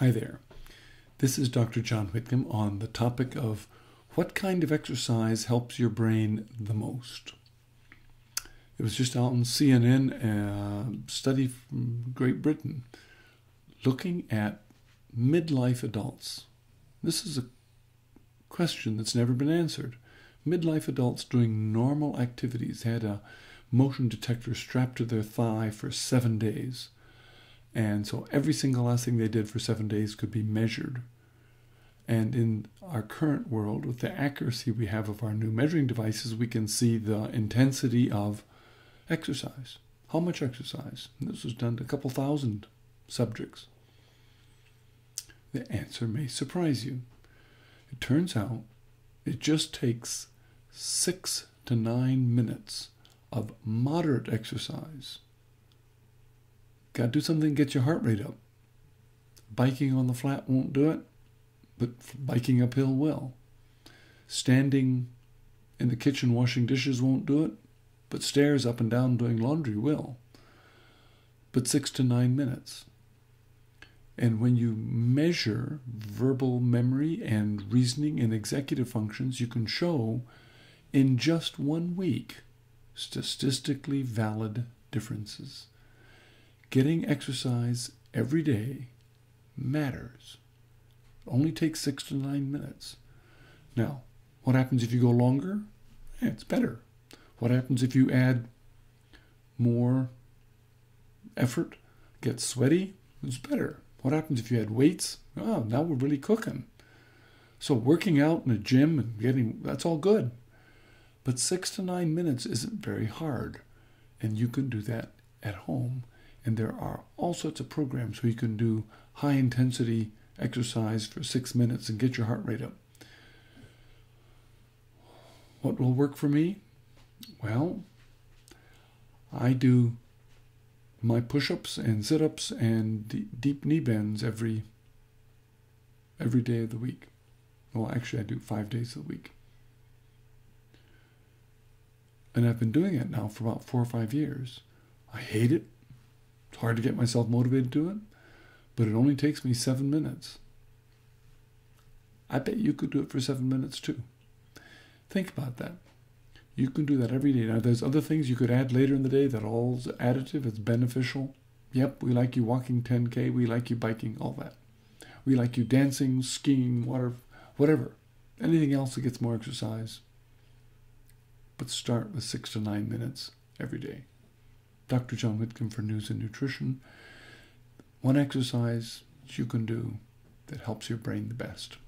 Hi there. This is Dr. John Whitcomb on the topic of what kind of exercise helps your brain the most. It was just out on CNN, a study from Great Britain, looking at midlife adults. This is a question that's never been answered. Midlife adults doing normal activities had a motion detector strapped to their thigh for seven days. And so every single last thing they did for seven days could be measured. And in our current world, with the accuracy we have of our new measuring devices, we can see the intensity of exercise. How much exercise? And this was done to a couple thousand subjects. The answer may surprise you. It turns out it just takes six to nine minutes of moderate exercise Got to do something to get your heart rate up. Biking on the flat won't do it, but biking uphill will. Standing in the kitchen washing dishes won't do it, but stairs up and down doing laundry will. But six to nine minutes. And when you measure verbal memory and reasoning and executive functions, you can show in just one week statistically valid differences. Getting exercise every day matters. It only takes six to nine minutes. Now, what happens if you go longer? Yeah, it's better. What happens if you add more effort, get sweaty? It's better. What happens if you add weights? Oh, now we're really cooking. So working out in a gym and getting that's all good. But six to nine minutes isn't very hard. And you can do that at home and there are all sorts of programs where you can do high intensity exercise for six minutes and get your heart rate up. What will work for me? Well, I do my push ups and sit ups and deep knee bends every every day of the week. Well, actually, I do five days a week. And I've been doing it now for about four or five years. I hate it. It's hard to get myself motivated to do it, but it only takes me seven minutes. I bet you could do it for seven minutes too. Think about that. You can do that every day. Now, there's other things you could add later in the day that all's additive, it's beneficial. Yep, we like you walking 10K, we like you biking, all that. We like you dancing, skiing, water, whatever. Anything else that gets more exercise. But start with six to nine minutes every day. Dr. John Whitcomb for News and Nutrition. One exercise you can do that helps your brain the best.